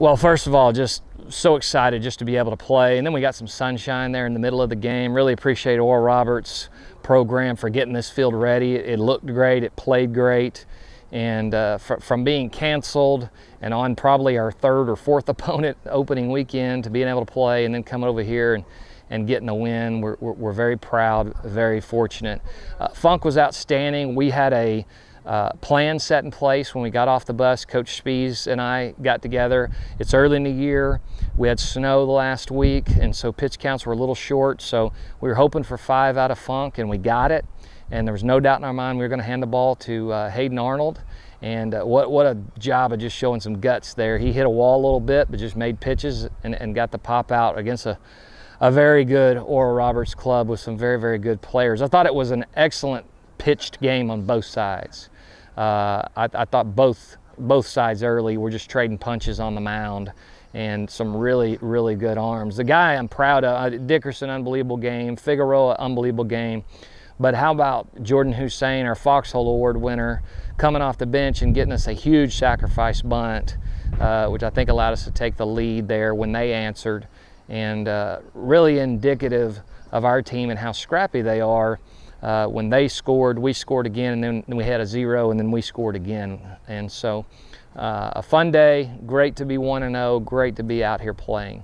Well, first of all, just so excited just to be able to play. And then we got some sunshine there in the middle of the game. Really appreciate Oral Roberts' program for getting this field ready. It, looked great, it played great. And uh, fr from being canceled and on probably our third or fourth opponent opening weekend to being able to play and then coming over here and, and getting a win, we're, we're, very proud, very fortunate. Uh, Funk was outstanding. We had a uh, plan set in place when we got off the bus. Coach Spies and I got together. It's early in the year. We had snow the last week, and so pitch counts were a little short. So we were hoping for five out of Funk, and we got it. And there was no doubt in our mind we were going to hand the ball to uh, Hayden Arnold. And uh, what, what a job of just showing some guts there. He hit a wall a little bit, but just made pitches and, and got the pop out against a, a very good Oral Roberts club with some very, very good players. I thought it was an excellent pitched game on both sides. Uh, I, I, thought both both sides early were just trading punches on the mound and some really really good arms. The guy I'm proud of, uh, Dickerson, unbelievable game. Figueroa, unbelievable game. But how about Jordan Hussein, our Foxhole Award winner, coming off the bench and getting us a huge sacrifice bunt, uh, which I think allowed us to take the lead there when they answered, and uh, really indicative of our team and how scrappy they are uh, when they scored, we scored again, and then we had a zero, and then we scored again. And so, uh, a fun day. Great to be one and zero. Great to be out here playing.